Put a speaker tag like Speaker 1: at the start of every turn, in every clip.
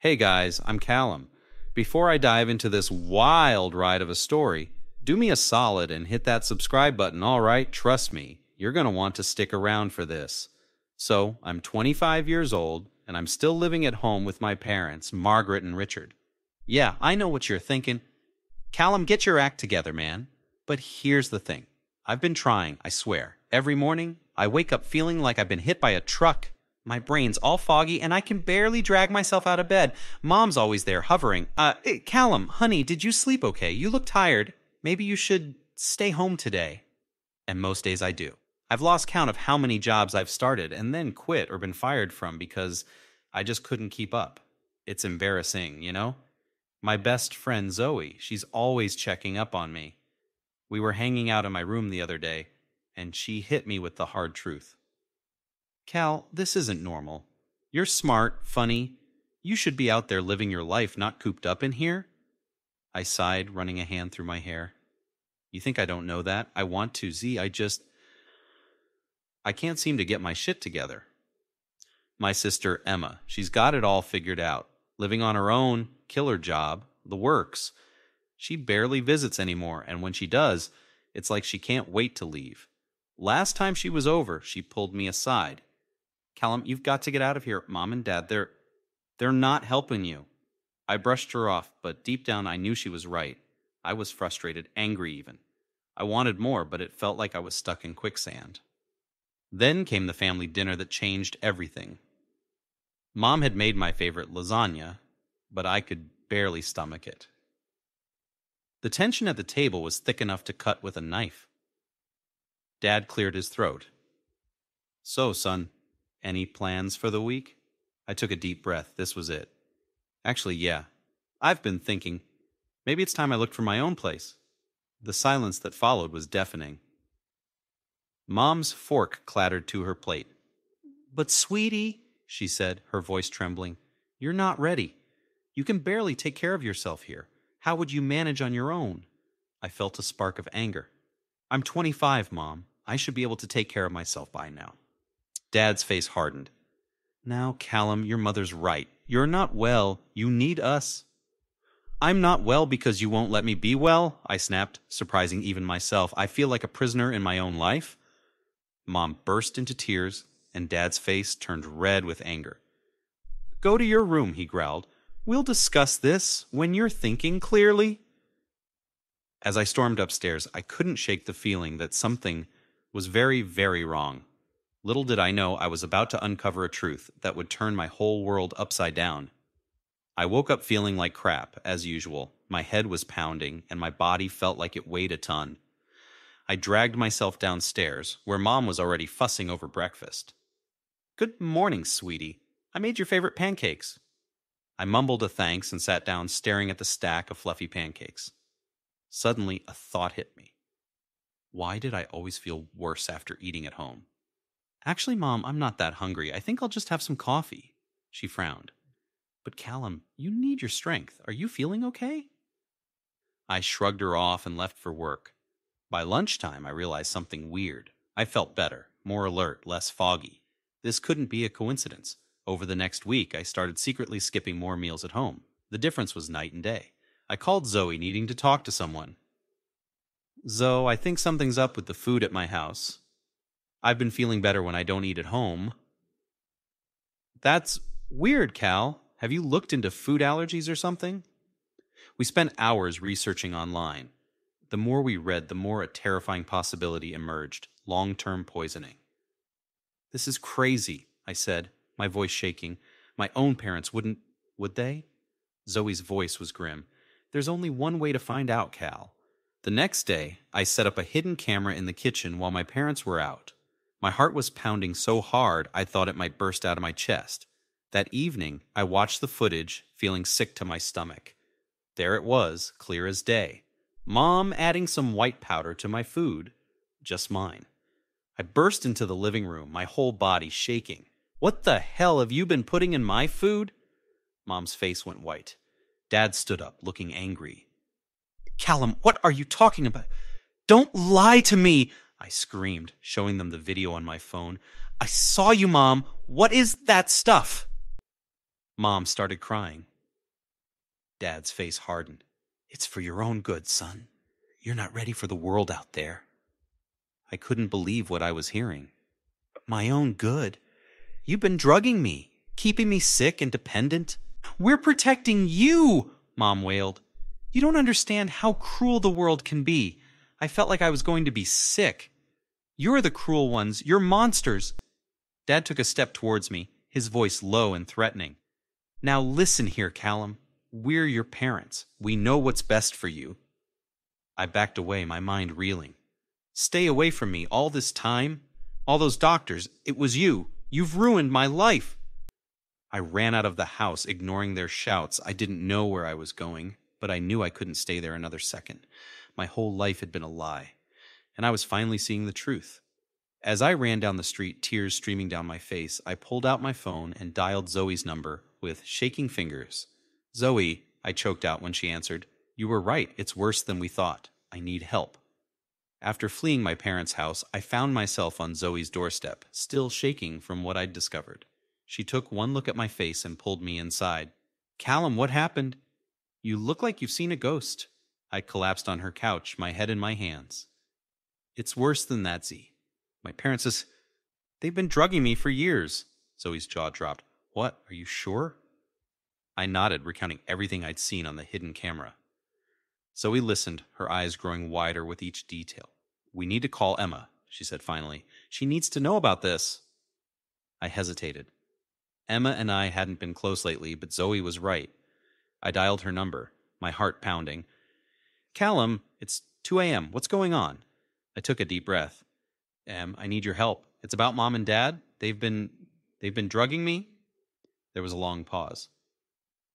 Speaker 1: Hey guys, I'm Callum. Before I dive into this wild ride of a story, do me a solid and hit that subscribe button, alright? Trust me, you're gonna want to stick around for this. So, I'm 25 years old, and I'm still living at home with my parents, Margaret and Richard. Yeah, I know what you're thinking. Callum, get your act together, man. But here's the thing I've been trying, I swear. Every morning, I wake up feeling like I've been hit by a truck. My brain's all foggy, and I can barely drag myself out of bed. Mom's always there, hovering. Uh, Callum, honey, did you sleep okay? You look tired. Maybe you should stay home today. And most days I do. I've lost count of how many jobs I've started and then quit or been fired from because I just couldn't keep up. It's embarrassing, you know? My best friend Zoe, she's always checking up on me. We were hanging out in my room the other day, and she hit me with the hard truth. Cal, this isn't normal. You're smart, funny. You should be out there living your life, not cooped up in here. I sighed, running a hand through my hair. You think I don't know that? I want to, Z. I just. I can't seem to get my shit together. My sister, Emma, she's got it all figured out. Living on her own, killer job, the works. She barely visits anymore, and when she does, it's like she can't wait to leave. Last time she was over, she pulled me aside. Callum, you've got to get out of here. Mom and Dad, they're they're not helping you. I brushed her off, but deep down I knew she was right. I was frustrated, angry even. I wanted more, but it felt like I was stuck in quicksand. Then came the family dinner that changed everything. Mom had made my favorite lasagna, but I could barely stomach it. The tension at the table was thick enough to cut with a knife. Dad cleared his throat. So, son, any plans for the week? I took a deep breath. This was it. Actually, yeah. I've been thinking. Maybe it's time I looked for my own place. The silence that followed was deafening. Mom's fork clattered to her plate. But, sweetie, she said, her voice trembling, you're not ready. You can barely take care of yourself here. How would you manage on your own? I felt a spark of anger. I'm 25, Mom. I should be able to take care of myself by now. Dad's face hardened. Now, Callum, your mother's right. You're not well. You need us. I'm not well because you won't let me be well, I snapped, surprising even myself. I feel like a prisoner in my own life. Mom burst into tears, and Dad's face turned red with anger. Go to your room, he growled. We'll discuss this when you're thinking clearly. As I stormed upstairs, I couldn't shake the feeling that something was very, very wrong. Little did I know I was about to uncover a truth that would turn my whole world upside down. I woke up feeling like crap, as usual. My head was pounding, and my body felt like it weighed a ton. I dragged myself downstairs, where Mom was already fussing over breakfast. Good morning, sweetie. I made your favorite pancakes. I mumbled a thanks and sat down, staring at the stack of fluffy pancakes. Suddenly, a thought hit me. Why did I always feel worse after eating at home? Actually, Mom, I'm not that hungry. I think I'll just have some coffee. She frowned. But Callum, you need your strength. Are you feeling okay? I shrugged her off and left for work. By lunchtime, I realized something weird. I felt better, more alert, less foggy. This couldn't be a coincidence. Over the next week, I started secretly skipping more meals at home. The difference was night and day. I called Zoe, needing to talk to someone. Zoe, I think something's up with the food at my house. I've been feeling better when I don't eat at home. That's weird, Cal. Have you looked into food allergies or something? We spent hours researching online. The more we read, the more a terrifying possibility emerged long term poisoning. This is crazy, I said, my voice shaking. My own parents wouldn't, would they? Zoe's voice was grim. There's only one way to find out, Cal. The next day, I set up a hidden camera in the kitchen while my parents were out. My heart was pounding so hard I thought it might burst out of my chest. That evening, I watched the footage, feeling sick to my stomach. There it was, clear as day. Mom adding some white powder to my food. Just mine. I burst into the living room, my whole body shaking. What the hell have you been putting in my food? Mom's face went white. Dad stood up, looking angry. Callum, what are you talking about? Don't lie to me! I screamed, showing them the video on my phone. I saw you, Mom. What is that stuff? Mom started crying. Dad's face hardened. It's for your own good, son. You're not ready for the world out there. I couldn't believe what I was hearing. My own good? You've been drugging me, keeping me sick and dependent. We're protecting you, Mom wailed. You don't understand how cruel the world can be. I felt like I was going to be sick. You're the cruel ones. You're monsters. Dad took a step towards me, his voice low and threatening. Now listen here, Callum. We're your parents. We know what's best for you. I backed away, my mind reeling. Stay away from me all this time? All those doctors, it was you. You've ruined my life. I ran out of the house, ignoring their shouts. I didn't know where I was going, but I knew I couldn't stay there another second. My whole life had been a lie, and I was finally seeing the truth. As I ran down the street, tears streaming down my face, I pulled out my phone and dialed Zoe's number with shaking fingers. Zoe, I choked out when she answered, You were right. It's worse than we thought. I need help. After fleeing my parents' house, I found myself on Zoe's doorstep, still shaking from what I'd discovered. She took one look at my face and pulled me inside. Callum, what happened? You look like you've seen a ghost. I collapsed on her couch, my head in my hands. It's worse than that, Z. My parents is. They've been drugging me for years. Zoe's jaw dropped. What? Are you sure? I nodded, recounting everything I'd seen on the hidden camera. Zoe listened, her eyes growing wider with each detail. We need to call Emma, she said finally. She needs to know about this. I hesitated. Emma and I hadn't been close lately, but Zoe was right. I dialed her number, my heart pounding. Callum, it's 2 a.m. What's going on? I took a deep breath. Em, I need your help. It's about mom and dad. They've been they've been drugging me. There was a long pause.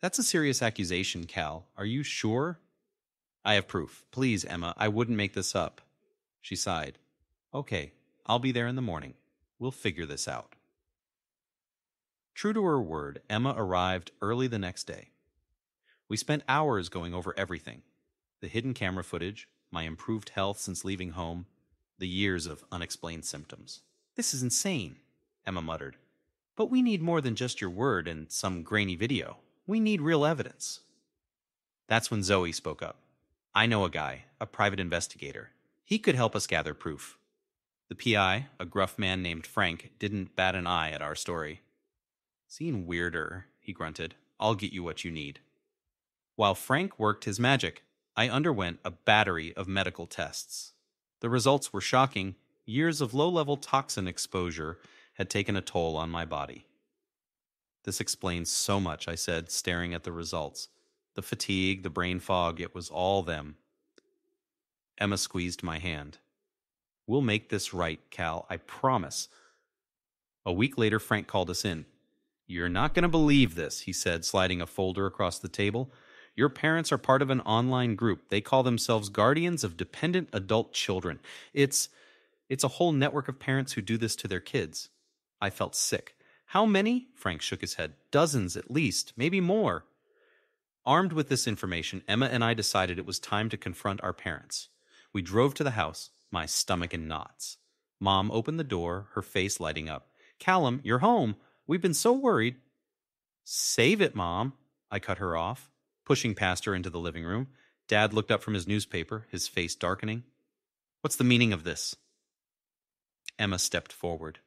Speaker 1: That's a serious accusation, Cal. Are you sure? I have proof. Please, Emma, I wouldn't make this up. She sighed. Okay, I'll be there in the morning. We'll figure this out. True to her word, Emma arrived early the next day. We spent hours going over everything the hidden camera footage, my improved health since leaving home, the years of unexplained symptoms. This is insane, Emma muttered. But we need more than just your word and some grainy video. We need real evidence. That's when Zoe spoke up. I know a guy, a private investigator. He could help us gather proof. The PI, a gruff man named Frank, didn't bat an eye at our story. Seeing weirder, he grunted. I'll get you what you need. While Frank worked his magic, I underwent a battery of medical tests. The results were shocking. Years of low level toxin exposure had taken a toll on my body. This explains so much, I said, staring at the results. The fatigue, the brain fog, it was all them. Emma squeezed my hand. We'll make this right, Cal, I promise. A week later, Frank called us in. You're not going to believe this, he said, sliding a folder across the table. Your parents are part of an online group. They call themselves Guardians of Dependent Adult Children. It's it's a whole network of parents who do this to their kids. I felt sick. How many? Frank shook his head. Dozens at least, maybe more. Armed with this information, Emma and I decided it was time to confront our parents. We drove to the house, my stomach in knots. Mom opened the door, her face lighting up. Callum, you're home. We've been so worried. Save it, Mom. I cut her off, pushing past her into the living room. Dad looked up from his newspaper, his face darkening. What's the meaning of this? Emma stepped forward.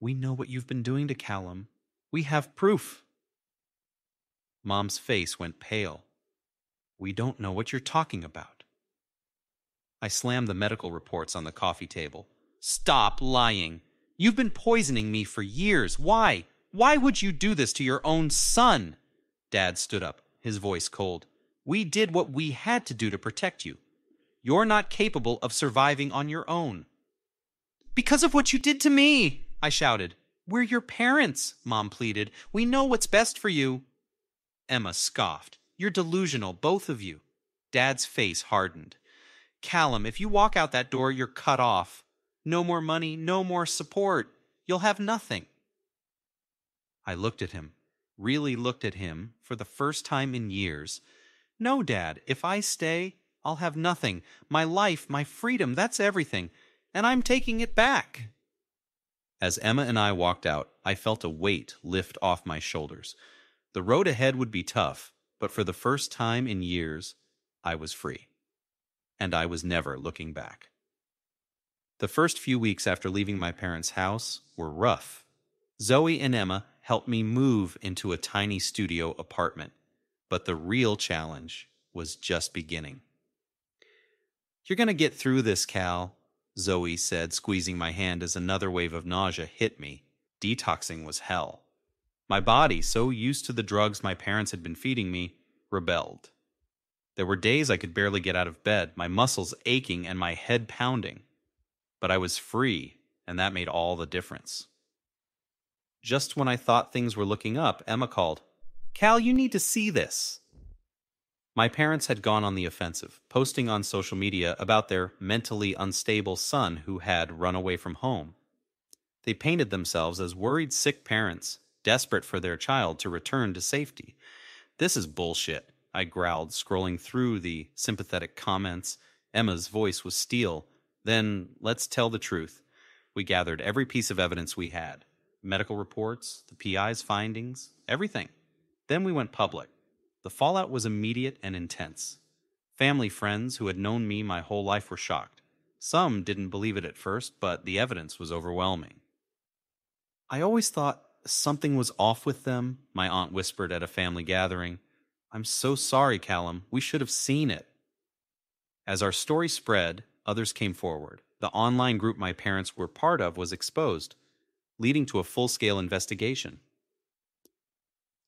Speaker 1: We know what you've been doing to Callum. We have proof. Mom's face went pale. We don't know what you're talking about. I slammed the medical reports on the coffee table. Stop lying. You've been poisoning me for years. Why? Why would you do this to your own son? Dad stood up, his voice cold. We did what we had to do to protect you. You're not capable of surviving on your own. Because of what you did to me! I shouted. We're your parents, Mom pleaded. We know what's best for you. Emma scoffed. You're delusional, both of you. Dad's face hardened. Callum, if you walk out that door, you're cut off. No more money, no more support. You'll have nothing. I looked at him, really looked at him for the first time in years. No, Dad, if I stay, I'll have nothing. My life, my freedom, that's everything. And I'm taking it back. As Emma and I walked out, I felt a weight lift off my shoulders. The road ahead would be tough, but for the first time in years, I was free. And I was never looking back. The first few weeks after leaving my parents' house were rough. Zoe and Emma helped me move into a tiny studio apartment, but the real challenge was just beginning. You're going to get through this, Cal, Zoe said, squeezing my hand as another wave of nausea hit me. Detoxing was hell. My body, so used to the drugs my parents had been feeding me, rebelled. There were days I could barely get out of bed, my muscles aching and my head pounding. But I was free, and that made all the difference. Just when I thought things were looking up, Emma called, Cal, you need to see this. My parents had gone on the offensive, posting on social media about their mentally unstable son who had run away from home. They painted themselves as worried, sick parents, desperate for their child to return to safety. This is bullshit, I growled, scrolling through the sympathetic comments. Emma's voice was steel. Then let's tell the truth. We gathered every piece of evidence we had medical reports, the PI's findings, everything. Then we went public. The fallout was immediate and intense. Family friends who had known me my whole life were shocked. Some didn't believe it at first, but the evidence was overwhelming. I always thought something was off with them, my aunt whispered at a family gathering. I'm so sorry, Callum. We should have seen it. As our story spread, others came forward. The online group my parents were part of was exposed, leading to a full scale investigation.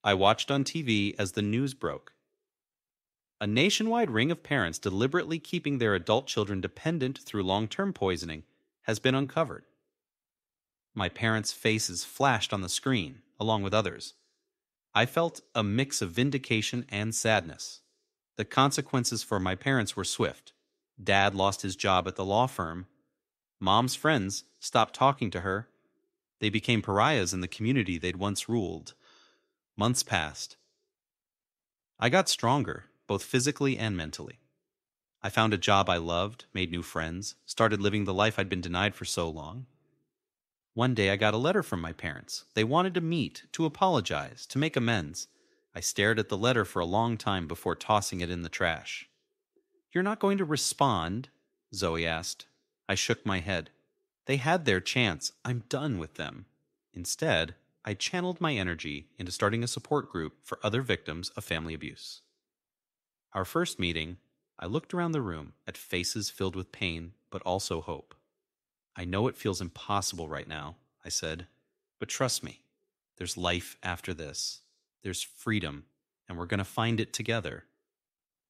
Speaker 1: I watched on TV as the news broke. A nationwide ring of parents deliberately keeping their adult children dependent through long term poisoning has been uncovered. My parents' faces flashed on the screen, along with others. I felt a mix of vindication and sadness. The consequences for my parents were swift. Dad lost his job at the law firm. Mom's friends stopped talking to her. They became pariahs in the community they'd once ruled. Months passed. I got stronger, both physically and mentally. I found a job I loved, made new friends, started living the life I'd been denied for so long. One day I got a letter from my parents. They wanted to meet, to apologize, to make amends. I stared at the letter for a long time before tossing it in the trash. You're not going to respond? Zoe asked. I shook my head. They had their chance. I'm done with them. Instead, I channeled my energy into starting a support group for other victims of family abuse. Our first meeting, I looked around the room at faces filled with pain, but also hope. I know it feels impossible right now, I said, but trust me, there's life after this. There's freedom, and we're going to find it together.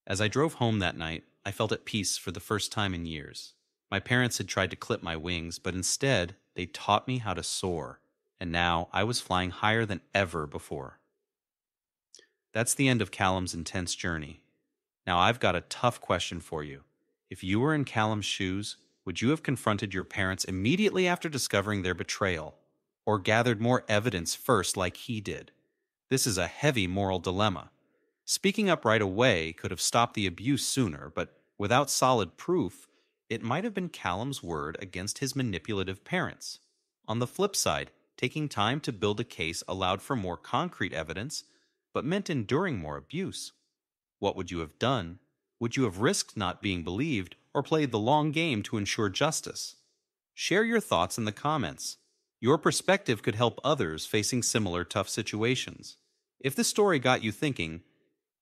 Speaker 1: As I drove home that night, I felt at peace for the first time in years. My parents had tried to clip my wings, but instead, they taught me how to soar, and now I was flying higher than ever before. That's the end of Callum's intense journey. Now I've got a tough question for you. If you were in Callum's shoes, would you have confronted your parents immediately after discovering their betrayal, or gathered more evidence first like he did? This is a heavy moral dilemma. Speaking up right away could have stopped the abuse sooner, but without solid proof, it might have been Callum's word against his manipulative parents. On the flip side, taking time to build a case allowed for more concrete evidence, but meant enduring more abuse. What would you have done? Would you have risked not being believed or played the long game to ensure justice? Share your thoughts in the comments. Your perspective could help others facing similar tough situations. If the story got you thinking,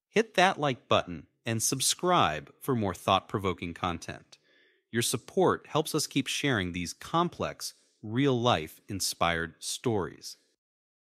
Speaker 1: hit that like button and subscribe for more thought provoking content. Your support helps us keep sharing these complex, real life inspired stories.